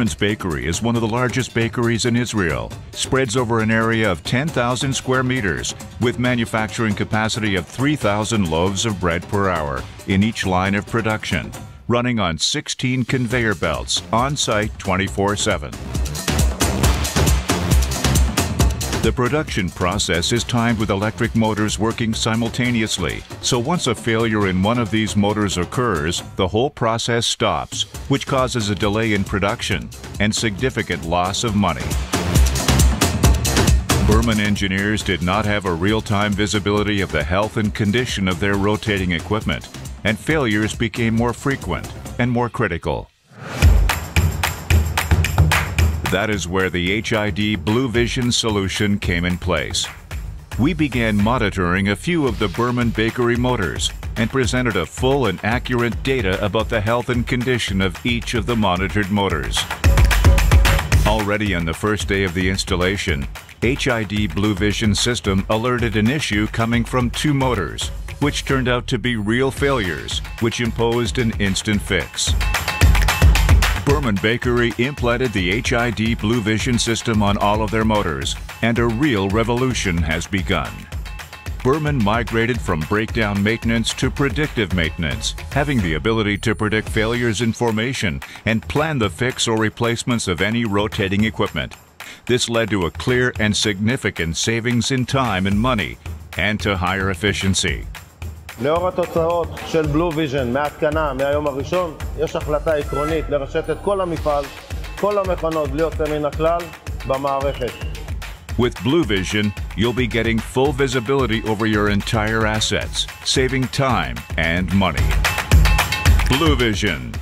Berman's Bakery is one of the largest bakeries in Israel, spreads over an area of 10,000 square meters, with manufacturing capacity of 3,000 loaves of bread per hour in each line of production, running on 16 conveyor belts on site 24 7. The production process is timed with electric motors working simultaneously, so once a failure in one of these motors occurs, the whole process stops, which causes a delay in production and significant loss of money. Berman engineers did not have a real-time visibility of the health and condition of their rotating equipment, and failures became more frequent and more critical. That is where the HID Bluvision solution came in place. We began monitoring a few of the Berman Bakery motors and presented a full and accurate data about the health and condition of each of the monitored motors. Already on the first day of the installation, HID Bluvision system alerted an issue coming from two motors, which turned out to be real failures, which imposed an instant fix. Berman Bakery implanted the HID Bluvision system on all of their motors, and a real revolution has begun. Berman migrated from breakdown maintenance to predictive maintenance, having the ability to predict failures in formation and plan the fix or replacements of any rotating equipment. This led to a clear and significant savings in time and money, and to higher efficiency. לאור התוצאות של בלו ויז'ן מההתקנה מהיום הראשון, יש החלטה עקרונית לרשת את כל המפעל, כל המכונות בלי יוצא מן הכלל, במערכת. With Blue Vision, you'll be getting full visibility over your entire assets, saving time and money. Blue Vision,